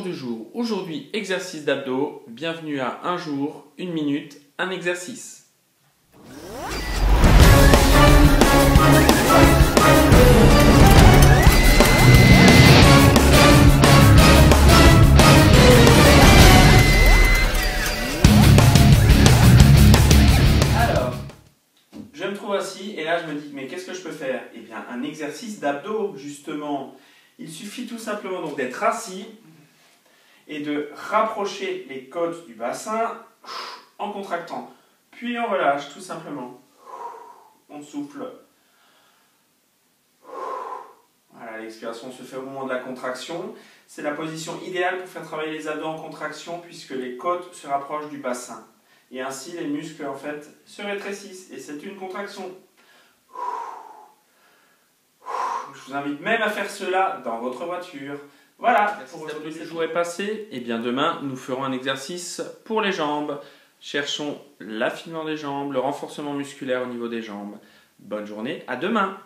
du jour. Aujourd'hui, exercice d'abdos. Bienvenue à un jour, une minute, un exercice. Alors, je me trouve assis et là je me dis mais qu'est-ce que je peux faire? Eh bien un exercice d'abdos justement. Il suffit tout simplement d'être assis et de rapprocher les côtes du bassin en contractant. Puis on relâche tout simplement. On souffle. Voilà, l'expiration se fait au moment de la contraction. C'est la position idéale pour faire travailler les abdos en contraction puisque les côtes se rapprochent du bassin. Et ainsi les muscles en fait se rétrécissent et c'est une contraction. Je vous invite même à faire cela dans votre voiture. Voilà, pour aujourd'hui le jour est passé. Et bien demain, nous ferons un exercice pour les jambes. Cherchons l'affinement des jambes, le renforcement musculaire au niveau des jambes. Bonne journée, à demain